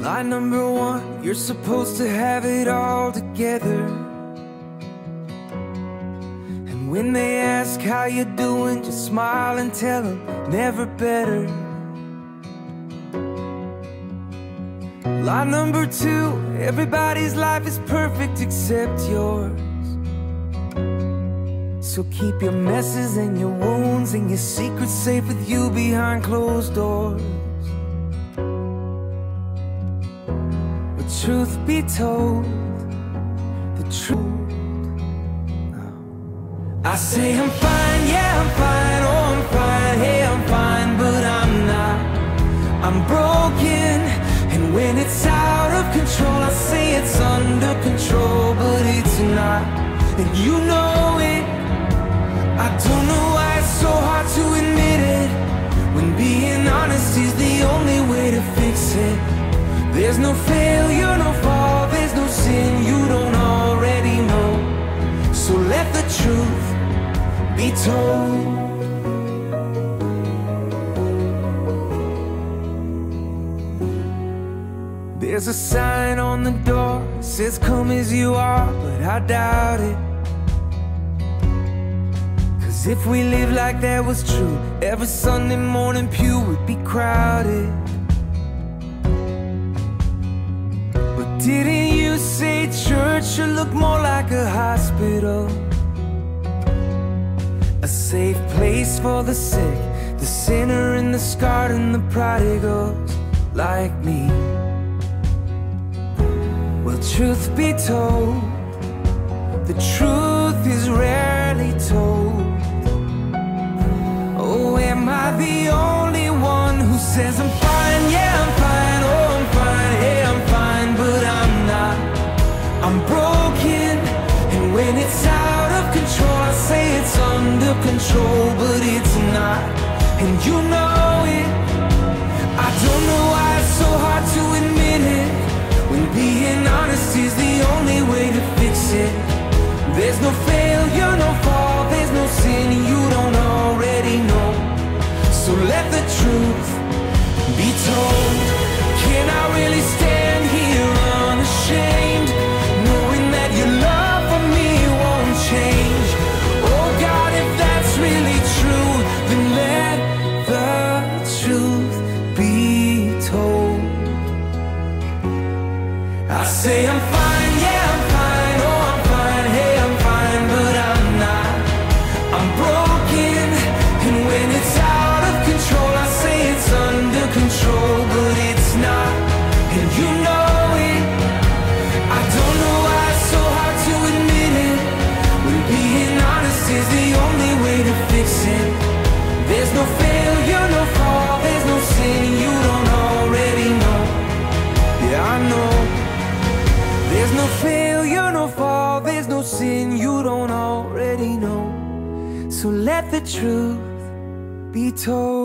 Line number one, you're supposed to have it all together. And when they ask how you're doing, just smile and tell them never better. Line number two, everybody's life is perfect except yours. So keep your messes and your wounds and your secrets safe with you behind closed doors. Truth be told, the truth. I say I'm fine, yeah, I'm fine, oh, I'm fine, hey, I'm fine, but I'm not. I'm broken, and when it's out of control, I say it's under control, but it's not. And you know it. I don't know why it's so hard to admit it. When being honest is the only way to fix it. There's no failure, truth be told. There's a sign on the door, says come as you are, but I doubt it. Cause if we live like that was true, every Sunday morning pew would be crowded. But didn't you say church should look more like a hospital? Place for the sick, the sinner and the scarred and the prodigals like me. Well, truth be told, the truth is rarely told. Oh, am I the only one who says I'm fine? Yeah, I'm fine. There's no failure, no fall, there's no sin you don't already know. So let the truth be told. Can I really stand here unashamed, knowing that your love for me won't change? Oh God, if that's really true, then let the truth be told. I say I'm fine, yeah, sin you don't already know. So let the truth be told.